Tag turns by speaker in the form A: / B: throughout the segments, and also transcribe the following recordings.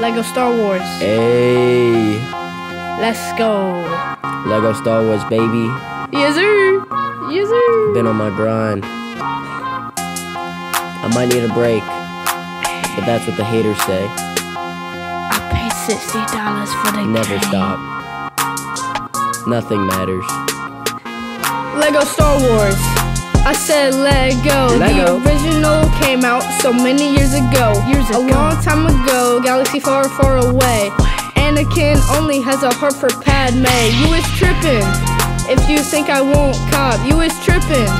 A: Lego Star Wars.
B: Hey,
A: Let's go.
B: Lego Star Wars, baby.
A: Yes, sir. Yes, sir.
B: Been on my grind. I might need a break, but that's what the haters say.
A: I paid sixty dollars for the
B: Never
A: game.
B: stop. Nothing matters.
A: Lego Star Wars. I said Lego.
B: Lego.
A: The original came out so many years ago.
C: Years
A: A long time ago. Galaxy far, far away. Anakin only has a heart for Padme. You is tripping. If you think I won't cop, you is tripping.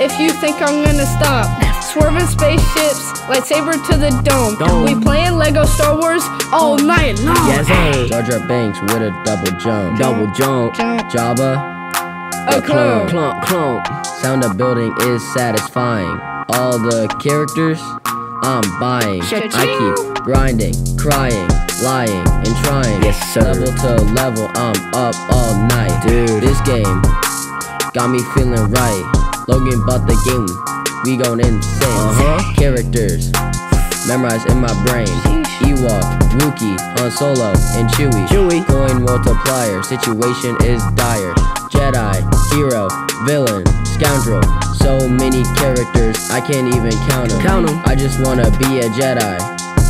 A: If you think I'm gonna stop. Swerving spaceships, lightsaber to the dome.
B: Dome.
A: We playing Lego Star Wars all night long.
B: Yes, sir. Jar Jar Binks with a double jump. Double jump.
A: Jump.
B: Jabba.
A: A clone.
B: Clunk, clunk. Sound of building is satisfying. All the characters I'm buying.
A: Cha-ching.
B: I keep grinding, crying, lying, and trying.
D: Yes, sir.
B: Level to level, I'm up all night. Dude, this game got me feeling right. Logan bought the game. We gon' insane.
D: Uh-huh.
B: Characters memorized in my brain. Ewok, Wookie, Han Solo, and Chewie.
D: Chewie.
B: Coin multiplier, situation is dire. Jedi, hero, villain, scoundrel. So many characters, I can't even count them.
D: Count 'em.
B: I just wanna be a Jedi.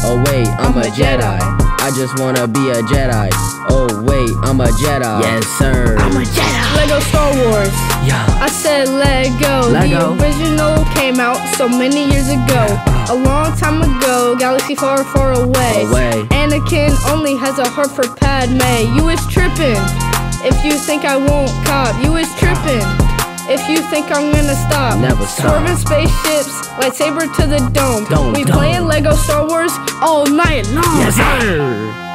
B: Oh wait, I'm, a, Jedi. I just wanna be a Jedi. Oh wait, I'm a Jedi.
D: Yes, sir.
C: I'm a Jedi.
A: Lego Star Wars.
D: Yeah.
A: I said Lego.
D: Lego.
A: The original came out so many years ago. A long time ago, galaxy far, far away.
B: Away.
A: Anakin only has a heart for Padme. You is tripping. If you think I won't cop, you is tripping. If you think I'm gonna stop.
B: Never stop.
A: Swerving spaceships, lightsaber to the dome.
D: Dome,
A: we
D: dome.
A: playing Lego Star Wars all night long.
D: Yes, sir.